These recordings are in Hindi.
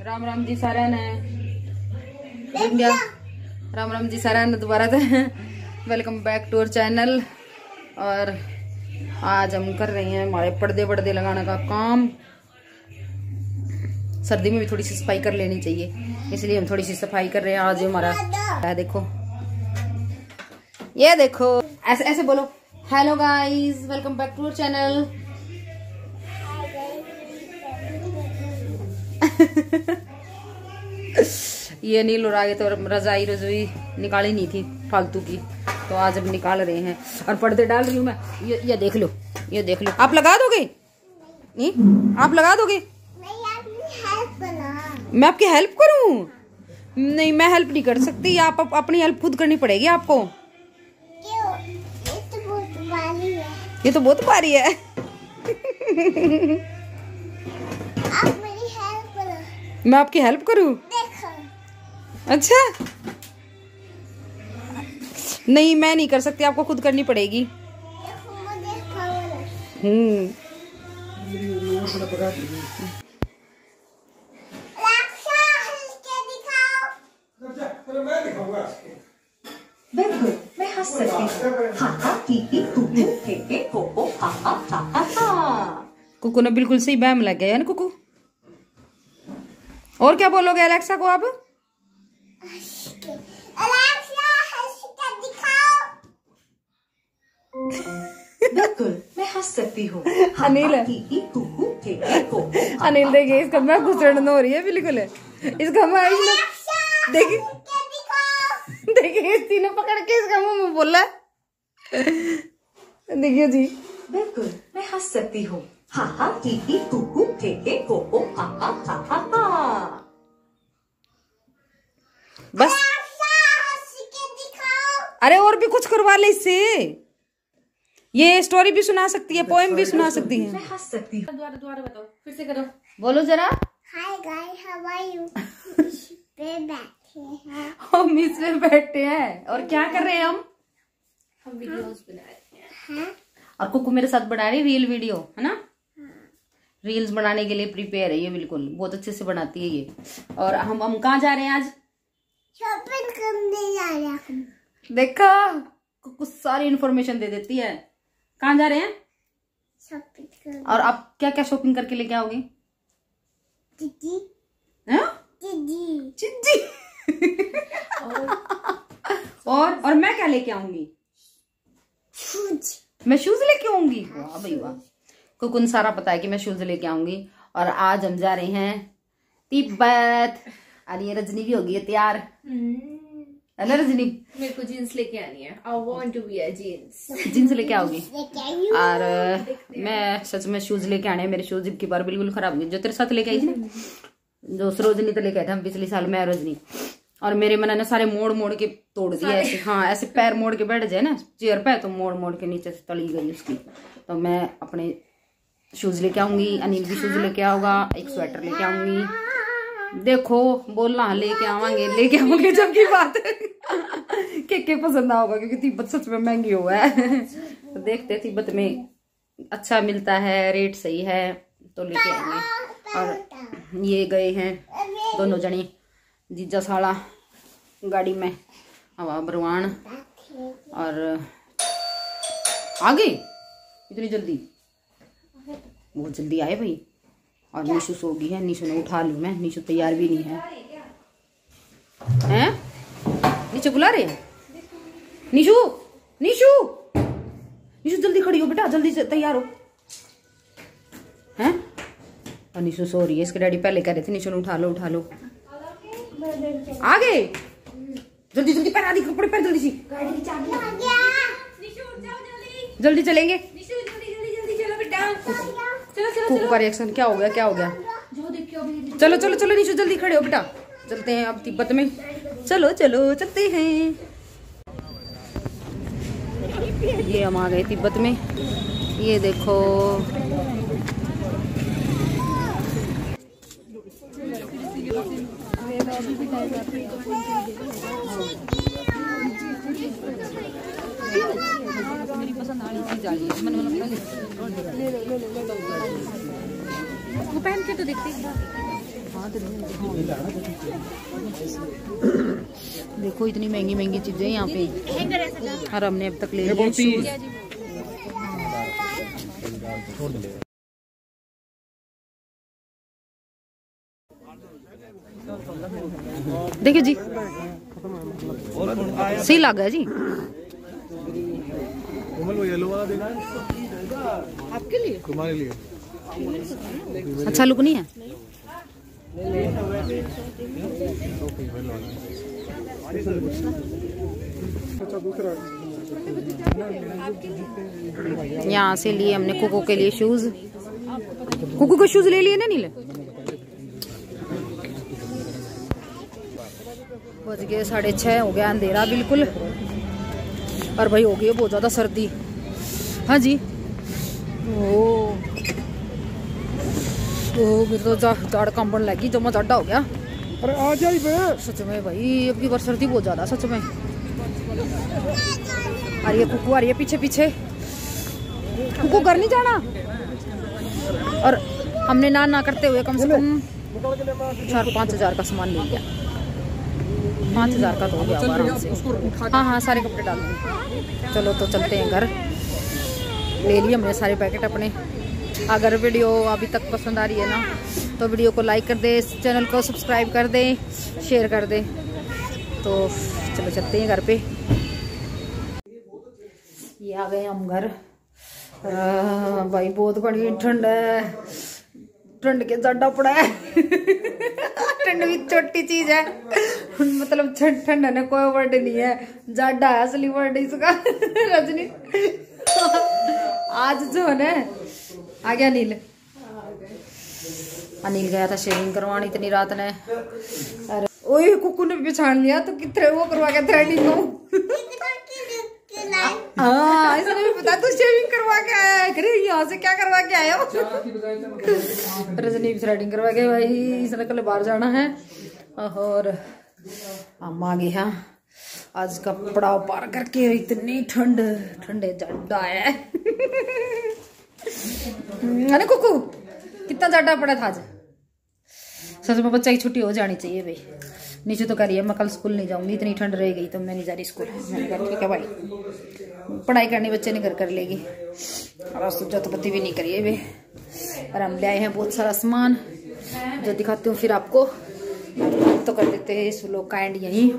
राम राम जी सारा ने। राम राम जी सारा ने दोबारा से। Welcome back to our channel और आज हम कर रहे हैं हमारे पर्दे पर्दे लगाने का काम। सर्दी में भी थोड़ी सी सफ़ाई कर लेनी चाहिए। इसलिए हम थोड़ी सी सफ़ाई कर रहे हैं। आज हमारा है देखो। ये देखो। ऐसे ऐसे बोलो। Hello guys welcome back to our channel ये नील और आगे तो रजाई रजोई निकाली नहीं थी फालतू की। तो आज अब निकाल रहे हैं। और पर्दे डाल रही हूँ मैं। ये ये देख लो ये देख लो। आप लगा दोगे? नहीं? आप लगा दोगे? मैं आपकी हेल्प करूँ? नहीं मैं हेल्प नहीं कर सकती। आप अप, अपनी हेल्प खुद करनी पड़ेगी आपको। ये तो बहुत भारी है। आप मेरी हेल्प मैं आपकी हेल्प करूँ? अच्छा। नहीं मैं नहीं कर सकती आपको खुद करनी पड़ेगी। हम्म। कुकू ने बिल्कुल सही बैम लग गया है ना कुकू? और क्या बोलोगे अलेक्सा को आप? बिल्कुल मैं हंस सकती हूँ। अनिल। अनिल देखिए इसका मैं घुसड़न हो रही है बिल्कुल इसका मैं देखिए। देखिए इस तीनों पकड़ के इसका मुँह में बोला देखिए जी। बिल्कुल मैं हंस सकती हूँ। हा हा हो हो हा हा हा हा हा। बस। अरे और भी कुछ करवा ले इससे। ये स्टोरी भी सुना सकती है पोएम भी सुना सकती है। हंस सकती हूँ। दोबारा दोबारा बताओ फिर से करो। बोलो जरा। Hi guys, how are you? पे बैठे हैं। हम इसमें बैठे हैं। और क्या कर रहे हैं हम? हम वीडियोस बना रहे हैं। और कुकू मेरे साथ बना रही रील वीडियो है ना? रील्स बनाने के लिए प्रिपेयर है ये बिल्कुल बहुत अच्छे से बनाती है ये। और हम हम कहाँ जा रहे हैं आज? शॉपिंग करने जा रहे हैं। देखा? कुछ सारी इन्फॉर्मेशन दे देती है। कहाँ जा रहे हैं? शॉपिंग और आप क्या क्या शॉपिंग करके लेके आओगे? हैं? दीदी चिज्जी और और मैं क्या लेके आऊँगी? शूज़ मैं शूज़ लेके आऊँगी? वाह भाई वाह। कुकुन सारा पता है कि मैं शूज़ लेके आऊँगी। और आज हम जा रहे हैं तिब्बत। और ये रजनी भी होगी तैयार है। ना रजनी? मेरे को जीन्स लेके आनी है। I want to wear jeans jeans लेके आओगी? हूँ। और मैं सच में शूज़ लेके आने मेरे शूज़ की बार बिल्कुल खराब हुए जो तेरे साथ लेके आई थी ना जो सरोजनी तो लेके आए थे हम पिछले साल मैं रजनी। और मेरे मन ने सारे मोड़ मोड़ के तोड़ दिया ऐसे हाँ ऐसे पैर मोड़ के बैठ जाए ना चेयर पे तो मोड़ मोड़ के नीचे से तली गई उसकी। तो मैं अपने शूज़ लेके आऊँगी अनिल भी शूज़ लेके आऊँगा एक स्वेटर लेके आऊँगी। देखो बोलना लेके आवांगे लेके आवांगे जब की बात के के पसंद होगा क्योंकि तिब्बत सच में महँगी हुआ है। तो देखते तिब्बत में अच्छा मिलता है रेट सही है तो लेके आएँगे। और ये गए हैं दोनों जने जीजा साला गाड़ी में हवा बरवान और आ गए इतनी जल्दी? बहुत जल्दी आए भाई। और निशु सो गई है निशु ने उठा लू मैं। निशु तैयार भी नहीं है। हैं? नीचे बुला रहे निशु निशु निशु जल्दी खड़ी हो बेटा जल्दी से तैयार हो। हैं? और निशु सो रही है इसके डैडी पहले कह रहे थे निशु ने उठा लो उठा लो। आ गए? जल्दी जल्दी पहना दी कपड़े पहन जल्दी सी। जल्दी चलेंगे? कुक का रिएक्शन क्या हो गया क्या हो गया? चलो चलो चलो नीचे जल्दी खड़े हो बेटा। चलते हैं अब तिब्बत में। चलो चलो चलते हैं। ये हम आ गए तिब्बत में। ये देखो मेरी पसंद आ रही चीज़ आ रही है मैंने बोला ले लो ले लो ले लो वो पहन के तो देखते हाँ देखो इतनी महँगी महँगी चीज़ें यहाँ पे। और हमने अब तक ले लिया देखिए जी। सही लग जी। कोमल वो येलो वाला देना है। आपके लिए? तुम्हारे लिए। अच्छा लुक नहीं है? यहाँ से लिए हमने कुकू के लिए शूज़ कुकू के शूज़ ले लिए ना नीले? बज गए साढ़े छह हो गया अंधेरा बिल्कुल। और भाई हो गई है बहुत ज़्यादा सर्दी। हाँ जी। ओ। ओ मेरे तो जा, जाड़ कंबन लगी जमा जाडा हो गया। अरे आ जाई बे। सच में भाई अब की बार सर्दी बहुत ज़्यादा सच में। आ रही है कुकू आ रही है पीछे पीछे। कुकू घर नहीं जाना? और हमने ना ना करते हुए कम से कम चार पाँच हज़ार का सामान ले लिया। पाँच हज़ार का तो हो गया आराम से हाँ हाँ सारे कपड़े डाल देंगे। चलो तो चलते हैं घर। ले लिए हमने सारे पैकेट अपने। अगर वीडियो अभी तक पसंद आ रही है ना तो वीडियो को लाइक कर दे चैनल को सब्सक्राइब कर दे शेयर कर दे। तो चलो चलते हैं घर पे। ये आ गए हम घर। भाई बहुत बड़ी ठंड है। ठंड के ज़्यादा पड़ा है। ठंड भी छोटी चीज़ है। मतलब ठंड ठंड ने कोई वर्ड नहीं है। ज़्यादा है असली वर्ड इसका। रजनी। आज जो है आ गया नील। अनिल गया था शेविंग करवानी इतनी रात ने। अरे ओए कुकू ने पहचान लिया तो कितने वो करवा के। थ्रेडिंग को हाँ इसने भी पता तू शेविंग आया है यहाँ से क्या करवा के आया रजनी थ्रेडिंग करवा के भाई इसने कल बाहर जाना है। और हम आ गए हाँ। आज का पड़ाव पार करके इतनी ठंड ठंडे ज़्यादा है। अरे कुकू कितना ज़्यादा पड़ा था आज? सच में बच्चा की छुट्टी हो जानी चाहिए भाई। नीचे तो करिए मैं कल स्कूल नहीं जाऊँगी, इतनी ठंड रह गई तो मैं नहीं जा रही स्कूल। मैंने कहा, ठीक है भाई, पढ़ाई करनी बच्चे ने घर कर लेगी। और आज तो जतपति भी नहीं करिए वे। और हम ले आए हैं बहुत सारा सामान, जो दिखाती हूँ फिर आपको। तो कर देते हैं इस का एंड यहीं।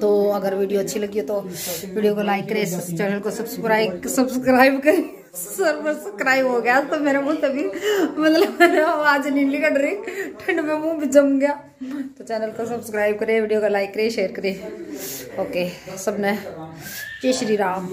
तो अगर वीडियो अच्छी लगी हो तो वीडियो को लाइक करें चैनल को सब्सक्राइब सब्सक्राइब करें। सब्सक्राइब हो गया तो मेरे मुँह तभी मतलब आवाज़ नहीं निकल रही, ठंड में मुँह भी जम गया। तो चैनल को सब्सक्राइब करें वीडियो को लाइक करें शेयर करें ओके सबने जय श्री राम।